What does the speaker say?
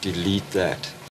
delete that.